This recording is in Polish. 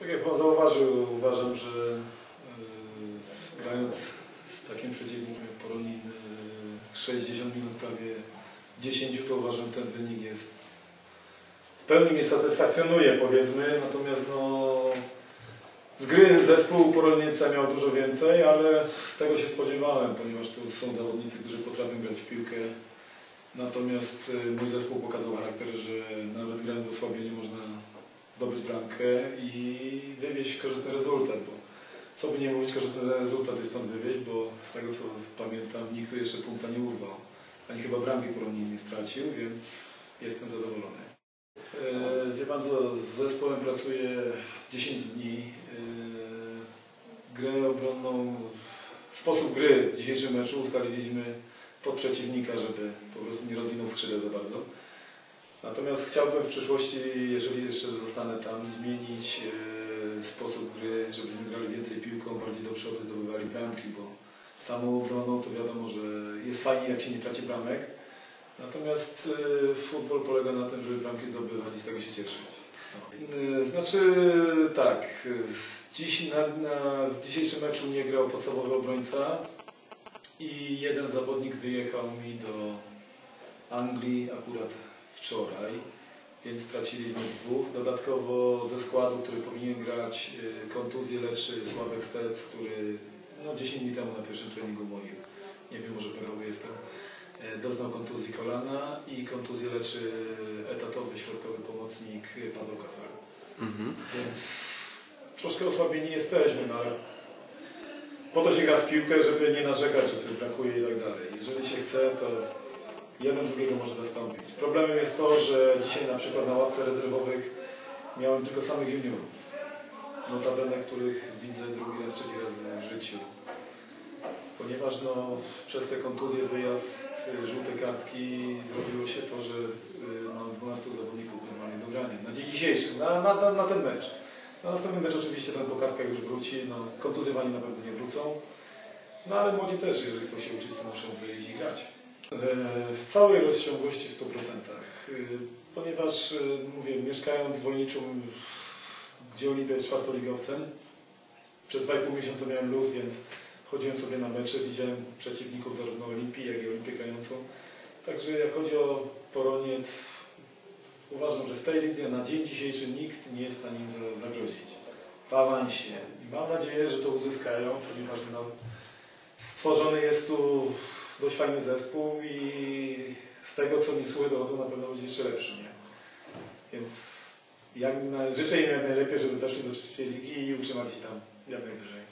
Tak jak Pan zauważył, uważam, że yy, grając z takim przeciwnikiem jak Poronin yy, 60 minut prawie 10, to uważam, ten wynik jest w pełni mnie satysfakcjonuje powiedzmy, natomiast no z gry zespół Poronieca miał dużo więcej, ale tego się spodziewałem, ponieważ tu są zawodnicy, którzy potrafią grać w piłkę. Natomiast y, mój zespół pokazał charakter, że nawet grając w osłabieniu można zdobyć bramkę i wywieźć korzystny rezultat, bo co by nie mówić, korzystny rezultat jest stąd wywieźć, bo z tego co pamiętam, nikt tu jeszcze punkta nie urwał, ani chyba bramki Poronin nie stracił, więc jestem zadowolony. E, Wie Pan co, z zespołem pracuję 10 dni. E, Grę obronną, sposób gry w dzisiejszym meczu ustaliliśmy pod przeciwnika, żeby po prostu nie rozwinął skrzydeł za bardzo. Natomiast chciałbym w przyszłości, jeżeli jeszcze zostanę tam, zmienić e, sposób gry, żebyśmy grali więcej piłką, bardziej do przodu zdobywali bramki, bo samą obroną to wiadomo, że jest fajnie jak się nie traci bramek. Natomiast y, futbol polega na tym, żeby bramki zdobywać i z tego się cieszyć. No. Y, Znaczy tak, dziś, na, na, w dzisiejszym meczu nie grał podstawowy obrońca i jeden zawodnik wyjechał mi do Anglii akurat wczoraj, więc straciliśmy dwóch. Dodatkowo ze składu, który powinien grać, y, kontuzję leczy Sławek Stec, który no, 10 dni temu na pierwszym treningu moim, nie wiem, może pechowy jestem, E, doznał kontuzji kolana i kontuzję leczy etatowy środkowy pomocnik Paweł Kafel. Mhm. Więc troszkę osłabieni jesteśmy, no ale po to się gra w piłkę, żeby nie narzekać, że coś brakuje i tak dalej. Jeżeli się chce, to jeden drugiego może zastąpić. Problemem jest to, że dzisiaj na przykład na ławce rezerwowych miałem tylko samych juniorów. Notabene, których widzę drugi raz, trzeci raz w życiu ponieważ no, przez te kontuzje, wyjazd, y, żółte kartki zrobiło się to, że y, mam 12 zawodników normalnie do grania. Na dzień dzisiejszy, na, na, na, ten mecz. Na następny mecz oczywiście ten po kartkach już wróci, no, kontuzjowani na pewno nie wrócą. No ale młodzi też, jeżeli chcą się uczyć, to muszą wyjść i grać. E, W całej rozciągłości w 100%. y, Ponieważ, y, mówię, mieszkając w Wolniczu, gdzie Olimpia jest czwartoligowcem, przez 2,5 miesiąca miałem luz, więc chodziłem sobie na mecze, widziałem przeciwników zarówno Olimpii, jak i Olimpię grającą. Także jak chodzi o Poroniec, uważam, że w tej lidze na dzień dzisiejszy nikt nie jest w stanie im za- zagrozić w awansie. I mam nadzieję, że to uzyskają, ponieważ no, stworzony jest tu dość fajny zespół i z tego co mi słuchy dochodzą na pewno będzie jeszcze lepszy. Nie? Więc jak na, życzę im jak najlepiej, żeby weszli do trzeciej ligi i utrzymali się tam jak najwyżej.